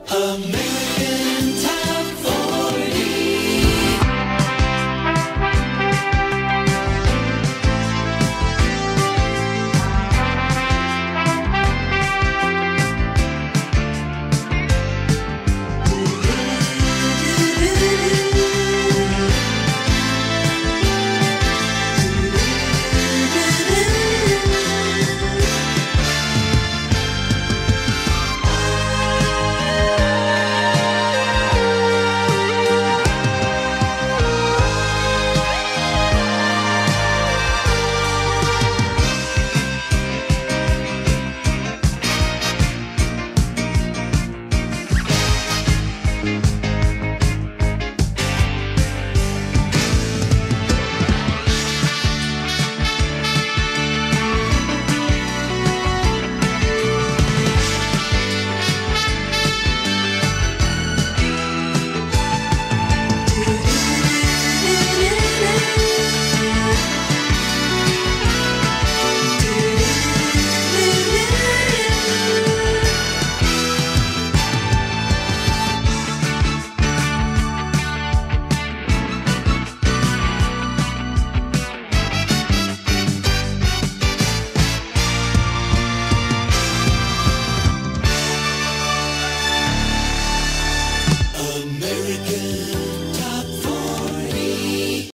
Amazing.